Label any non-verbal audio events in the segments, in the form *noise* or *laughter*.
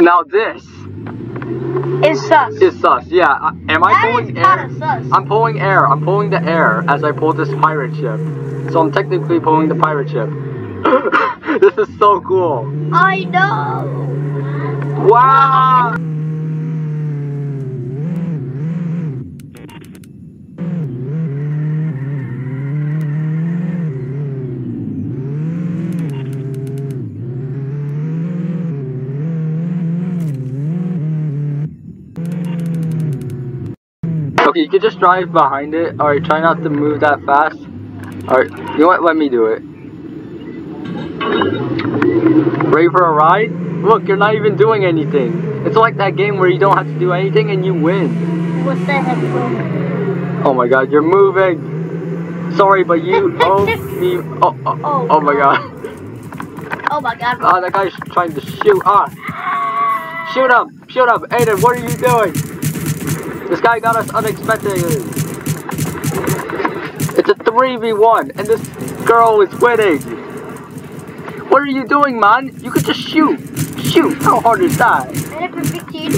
Now this It's sus. is sus. Yeah. Am I That pulling is air? I'm pulling air. I'm pulling the air as I pull this pirate ship. So I'm technically pulling the pirate ship. *coughs* this is so cool. I know. Wow. You can just drive behind it. Alright, try not to move that fast. Alright, you know what? Let me do it. Ready for a ride? Look, you're not even doing anything. It's like that game where you don't have to do anything and you win. What the heck? Oh my god, you're moving. Sorry, but you *laughs* owe me. Oh, oh, Oh, oh my god. Oh my god. Ah, that guy's trying to shoot. Ah, shoot him! Shoot him! Aiden, what are you doing? This guy got us unexpectedly. It's a 3v1, and this girl is winning. What are you doing, man? You could just shoot. Shoot. How hard is that? Minute per 15.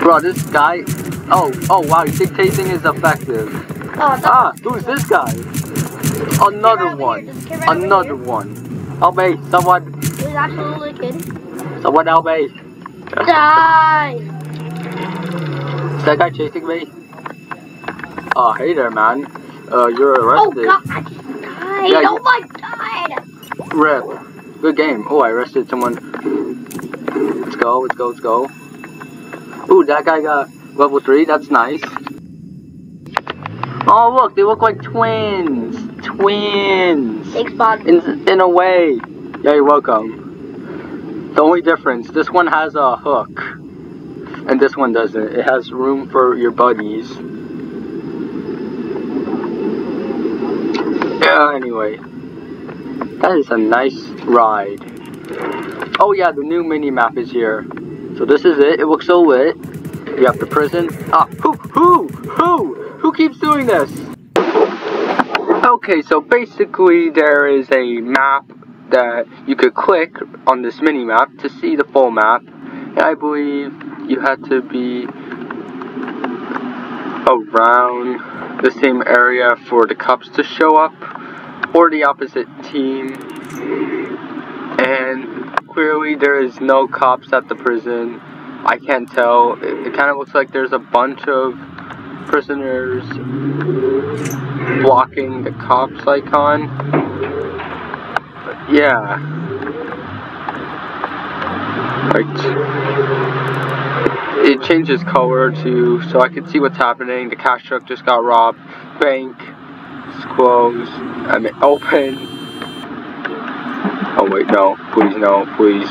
Bro, this guy. Oh, oh wow, dictating is effective. Oh, Ah, who's this guy? Another one. here, just get right Another one. Help me, someone. It was actually a kid. Someone help me. Die! Is that guy chasing me? Oh, hey there, man. Uh, you're arrested. Oh god, I just died. Yeah, oh my god! Rip. Good game. Oh, I arrested someone. Let's go, let's go, let's go. Ooh, that guy got level 3. That's nice. Oh, look, they look like twins. Twins. Thanks, Bob. In, in a way. Yeah, you're welcome. The only difference, this one has a hook. And this one doesn't. It has room for your buddies. Yeah, anyway. That is a nice ride. Oh yeah, the new mini map is here. So this is it. It looks so lit. You have the prison. Ah, who, who, who, who keeps doing this? Okay, so basically there is a map that you could click on this mini map to see the full map. And I believe you had to be around the same area for the cops to show up or the opposite team. And clearly there is no cops at the prison. I can't tell. It, it kind of looks like there's a bunch of prisoners blocking the cops icon. But yeah. Right. It changes color to so I can see what's happening. The cash truck just got robbed. Bank is closed. I mean open. Oh wait, no, please no, please.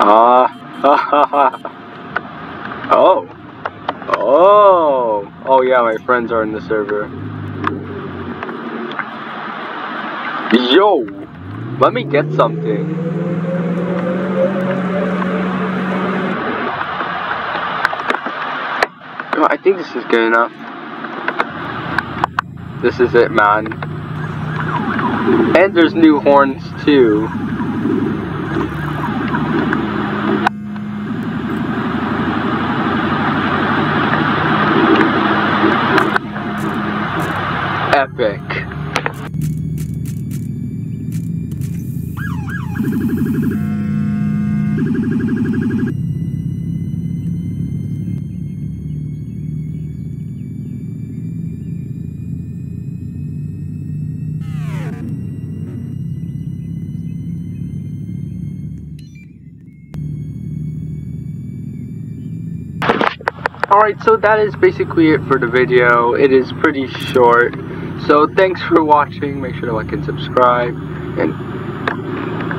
Ah, ha. *laughs* Oh. Oh. Oh yeah, my friends are in the server. Yo, let me get something. I think this is good enough. This is it, man. And there's new horns too. Epic. Alright, so that is basically it for the video. It is pretty short. So thanks for watching. Make sure to like and subscribe. And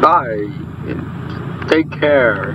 bye. And take care.